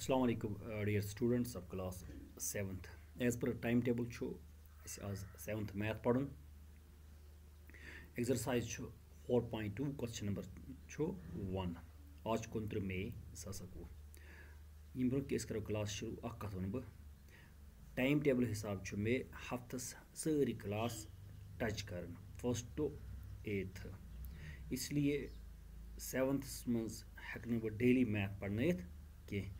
अस्सलाम वालेकुम dear students of class seventh as per time table आज सेवन्थ मैथ पढ़ exercise four point two question number one आज कुंत मे जो ये ब्रोह करो क्लास शुरू अख वन वो टाइम टेबल हिसाब मे हफ्त सारी क्लास टच कर फ़र्स्ट टू एथ इसलिए सेवन्थस मज हेक डेली मैथ पढ़न कह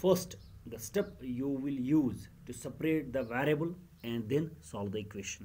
first the step you will use to separate the variable and then solve the equation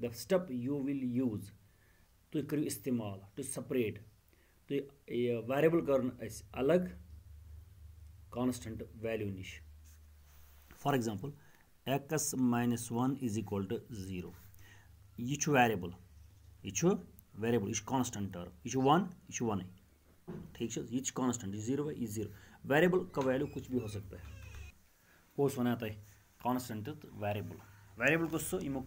the step you will use तु कर इस्तेमाल टू सेपरेट तु वेरिएबल कर अलग कॉन्स्टेंट वैल्यू निश for example X minus one is equal to zero यह variable यह variable यह कॉन्स्टेंट टर्म यह वन यह वन ठीक है? यह कॉन्स्टेंट ज़ीरो है यह ज़ीरो वेरिएबल का वैल्यू कुछ भी हो सकता है। उस वन तह कॉन्स्टेंट तो वेरिएबल वेरिएबल कस यमुक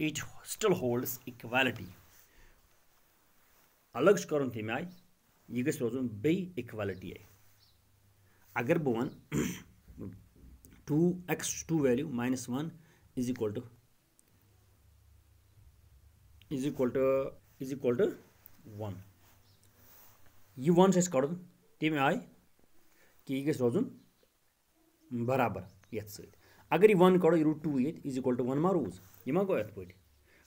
इट स्टिल होल्ड्स इक्वालिटी अलग कर तम आय बे इक्वालिटी आय अगर बह one two X to value minus one is equal to is equal to is equal to one यह वन कड़ तम आय कि यह रोजन बराबर ये सगर यह वन कड़ो यह रूट टू ये इज़ इक्वल टू वन मा रूज यह गो ये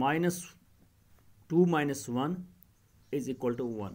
minus two minus one is equal to one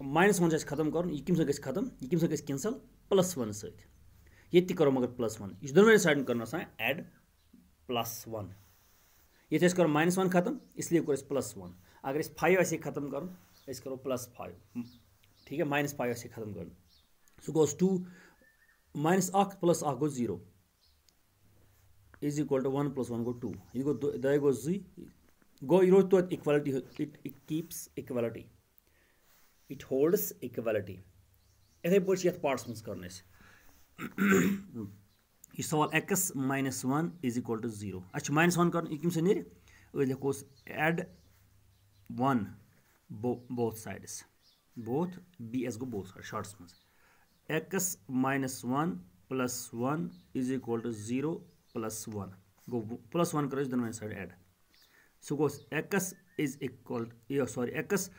minus one खत्म कर कम खत्म यह कम ग प्लस वन सी करो मगर प्लस वन यह दोनों साइड कर एड प्लस वन ये कर माइनस वन खत्म, इसलिए कोर प्लस वन अगर फाइव आ खत्म कर करो प्लस फाइव ठीक है माइनस फाइव आत्म खत्म कर। सू गो टू माइनस अख प्लस अख गो zero is equal to one plus one go two यह गो दो गो जी गो यह रोज तो equality it keeps equality it holds equality इथे पे ये पार्टस मज कर यह सवाल x minus one is equal to zero अच्छा माइनस वन कर कम लो add one both sides both B S गो बोथ साइड शार्टस मज x minus one plus one is equal to zero plus one go plus one कर दोनों side add सह गो x is equal sorry x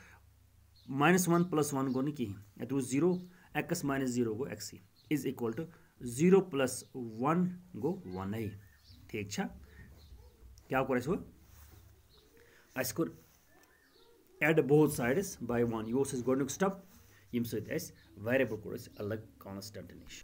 minus one plus one गो नहीं कहीँ यत्रो zero x minus zero go x is equal to zero plus one गयो वानै ठिक छ क्या करेको अस कड बोथ साइडस बाय वन यो ग गोक स्टप यम सैरेबल कोर अलग constant नश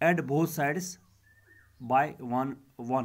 add both sides by one one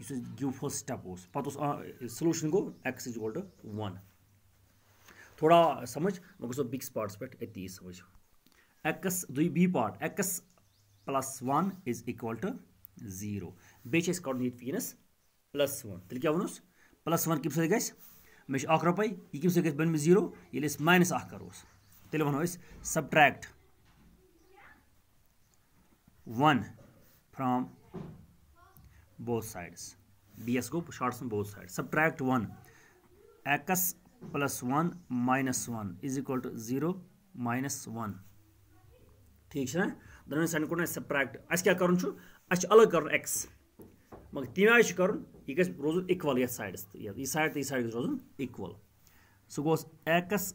इस गिव फ़र्स्ट स्टेप उस पा सलूशन गो एक्स इज़ वोल्ट वन थोड़ा समझ वो गो बिक्स पार्टस पे अति समझ। एक्स दुई B part x plus one is equal to zero बेचे कड़न ये प्लस वन तेल क्या वन प्लस वन कम सक मे रुपये यह कम सक बन ज़ीरो ये माइनस अह करो तेल वनो subtract one from both sides B S को शॉर्ट्स में both side subtract one x plus one minus one is equal to zero minus one ठीक है दोनों साइन कोण सब्ट्रैक्ट अस क्या करुन अस अलग कर एक्स मगर तम आज कर? रोज इक्वल ये साइडस ये साइड तो साइड गज इक्वल सह गो एक्स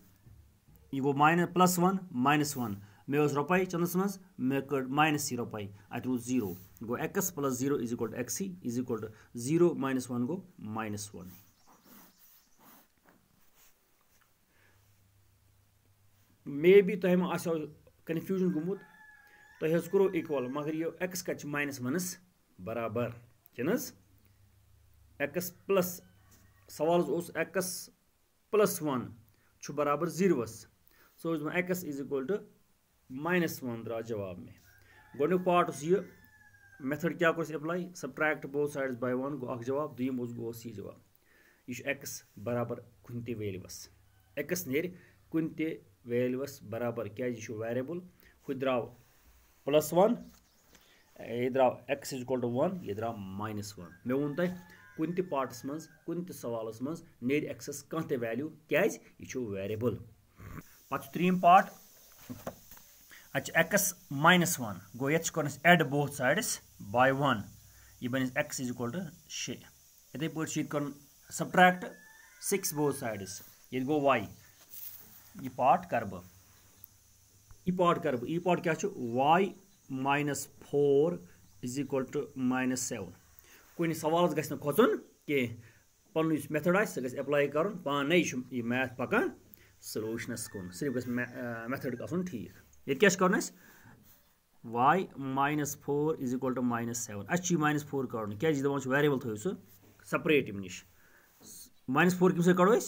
यह गो माइन प्लस वन माइनस वन मे रोपाई चंदस मे कड़ माइनस यह रोपाई. अत रूद zero go x plus zero is equal to x is equal to zero minus one go minus one मे बी तुम मा कन्फ्यूज़न गुमुत तुम करो इक्वल मगर यह एक्स कत माइनस वनस बराबर। किन एक्स प्लस सवाल एक्स प्लस वन बराबर zeros so x is equal to minus one द्रा जवाब में। गोक पार्ट यह मेथड क्या कर apply subtract both sides by one गो जवाब दुम गो यह जवाब। यह एक्स बराबर कुन तैल्यूस एक्स नेर कुन तैल्यूस बराबर क्या यह वेरिएबल हु द्राव प्लस वन यह द्राव x is equal to one यह द्राव माइनस वन मे वोन तुम कुन पार्टस मज कुन सवालस मज कह वैल्यू क्या यह वेरिएबल पे त्रीम पार्ट अच्छा एक्स माइनस वन गो ये कर add both sides by one यह बन एक्स इज़ इक्वल टू शे इथे पे कर सब्ट्रैक्ट सिक्स बोथ साइड्स ये गो वाई यह पार्ट कर बह यह पार्ट कर बह पार्ट क्या y minus four is equal to minus seven कुन सवाल गि खोचन कह पन मेथड आ सह अप्लाई कर पान यह मैथ पकान सलूशनस कुन सिर्फ़ गि मेथड ठीक। ये क्या कर y minus four is equal to minus seven us minus four कड़ क्या दपान वेरिएबल थो सह सपरेट अम नश। माइनस फोर कम कड़ो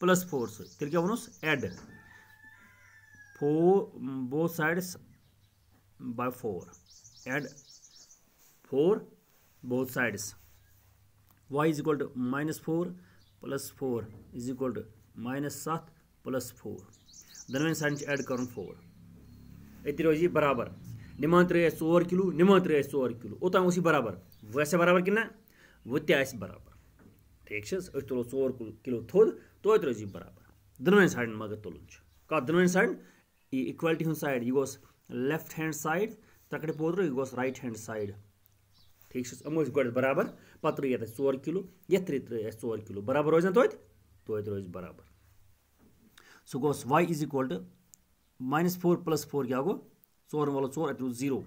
प्लस फोर सर क्या वोस add four both sides by four add four both sides y is equal to minus four plus four is equal to minus सत प्लस फोर दरमियान साइड एड कर four अति रोज बराबर। निमान त्रे चोर किलो निमान त्रे चोर किलो। ओतान उस बराबर। वह बराबर कि ना वो तह बराबर। ठीक अ तुलो चोर किलो थोद तो रोज यह बराबर। दोनवें साइड मगर तुलन कत दोनवें साइड? यह इक्वलिटी हूँ साइड यह गोस लेफ़्ट हैंड साइड तकड़े पोद्रो यह गोस राइट हैंड साइड ठीक यमो गो बराबर। पे त्रे ये चोर किलो, ये त्रे चोर किलो। बराबर रोज तो तो रोज बराबर। सह गोस y is equal to minus four plus four क्या गो चोर वालो चोर अत zero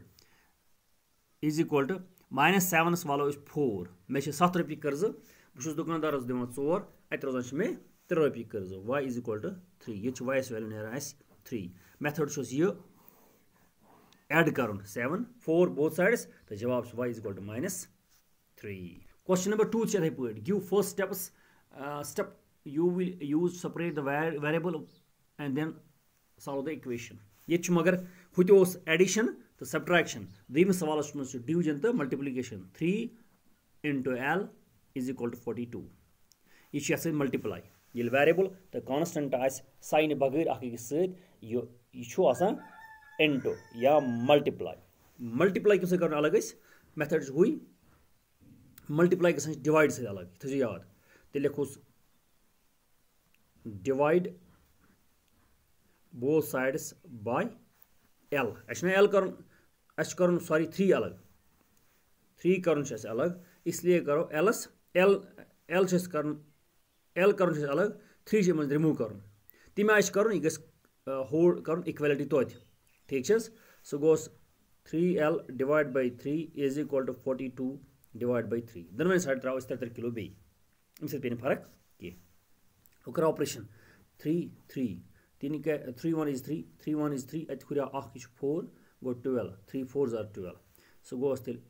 is equal to minus सेवनस वालो फोर मे सत रपी कर्ज बहुत दुकानदारस दिवान चोर अत रोजान मे त्रे रपी कर्ज y is equal to three ये वाइस वैल्यू नेरान थ्री मेथड यह एड कर सेवन फोर बोथ साइड्स तो जवाब y is equal to minus three question number two इथे पे give first steps step you will use separate the variable and then solve the equation. ये मगर हुत addition तो सब्ट्रैक्शन दोम सवाल डिवीज़न तो multiplication three into L is equal to forty two यह multiply ये वेरिएबल तो कानस्टेंट आइन बगैर अकिस सह इंटू या मल्टीप्लाई मल्टीप्लाई कम कर अलग मेथड हुई मल्टीप्लाई ग डिवाइड सह अलग थो याद तो लिखोस divide both sides by L us L कर कर सॉरी थ्री अलग। थ्री कर अलग। इसलिए करो एलस एल एल कर एल कर अलग। थ्री मज रिमूव कर। तम आय कर यह कर इक्वलिटी तो ठीक सह गोस three L divide by three is equal to forty two divide by three दोनवें side त्रो त्रे त्रे किलो बे अमे पे फ़र्क कह कर ऑपरेशन थ्री थ्री तीन three one is three three one is three अत हुआ यह फोर गो ट्वेल्व थ्री फोर जार ट्वेल्व सह गो तेल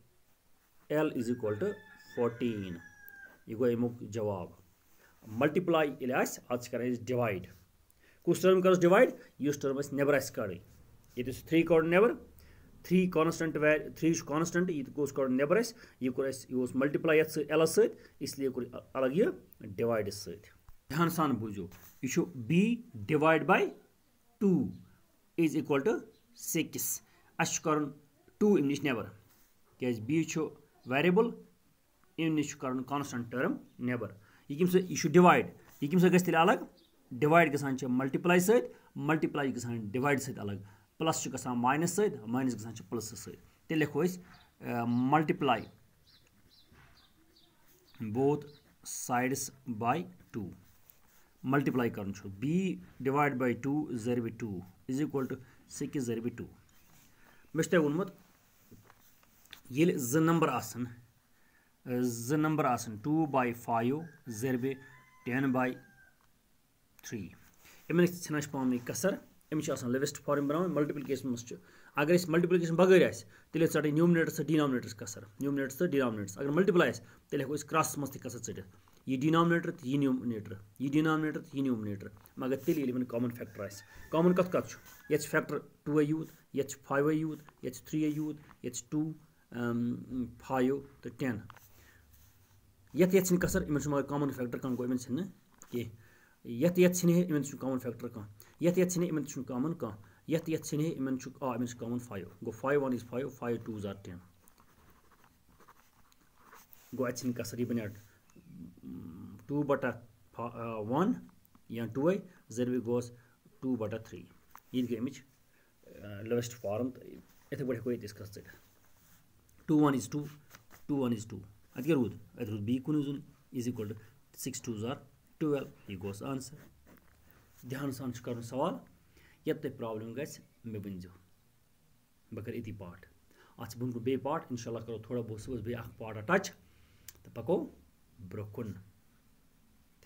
L is equal to fourteen यह गो अमुक जवाब मल्टीप्लाई ये आज कर डिवाइड कुछ टर्म कर डिवाइड इस टर्म नबर कड़ ये थ्री कड़ नबर थ्री कॉन्स्टेंट वै थ्री कॉन्स्टेंट यह गोस कड़ नबर कोर यह मल्टीप्लाई ये एल सलिए अलग यह डिवाइड सत ध्यान सान बूझो। यह B divide by two is equal to six अस कर टू अम नश नबर क्या बी वेरिएबल अम नश कर कॉन्स्टेंट टर्म नबर यह कम यह डिवाइड यह कम गि अलग? डिवाइड ग मल्टीप्लाई सत मल्टीप्लाई गसान डिवाइड सत अलग. प्लस गसान माइनस सत माइनस गसान प्लस सत लिखो multiply both sides by two multiply कर बी डिवाइड बाय टू जरब two is equal to six जरब टू मे वोनमुत ये ज नंबर आसन ज नंबर टू बाय फाइव जरब टेन बाय थ्री अमन इन पानी कसर अमिस लिस्ट फॉर्म बना मल्टीप्लिकेशन मज अगर मल्टीप्लिकेशन बगैर तेल ट न्यूमिनेटर्स तो डिनामिनेटर्स कसर। न्यूमिनेटर्स तो डिनामिनेटर्स अगर मल्टीप्लाई तेल हेको क्रॉस मज कसर चढ़। यह डिनामिनेटर तो यह न्यूमिनेटर यह डिनामिनेटर तो यह न्यूमिनेटर। मगर तेल इन कॉमन फैक्टर कॉमन कत कत ये फैक्टर टू यूत ये फाइव यूत ये थ्री यूत ये टू फाइव तो टेन ये ये कसर इन मगर कॉमन फैक्टर कह गो इन कह यथ छे इन कॉमन फैक्टर कह? यथ छे इन कॉमन कह? यथ छे इन आ इन common five go five one is five five two jar ten गो अत कसर यह बन टू बटा वन या टू जरबी गोस टू बटा थ्री ये गई अमिच लोवेस्ट फॉर्म तो इथे पे हेको ये कस two one is two two one is two अत क्या रूद अत रूद बी कुन जुन is equal to six two jar twelve यह गोस आंसर ध्यान सान कर सवाल। ये तुम प्रॉब्लम गि मे वन बह कर इति पार्ट अत बुन बे पार्ट इनशा करो थोड़ा बहुत सुबह बे पार्ट टच तो पको ब्रोह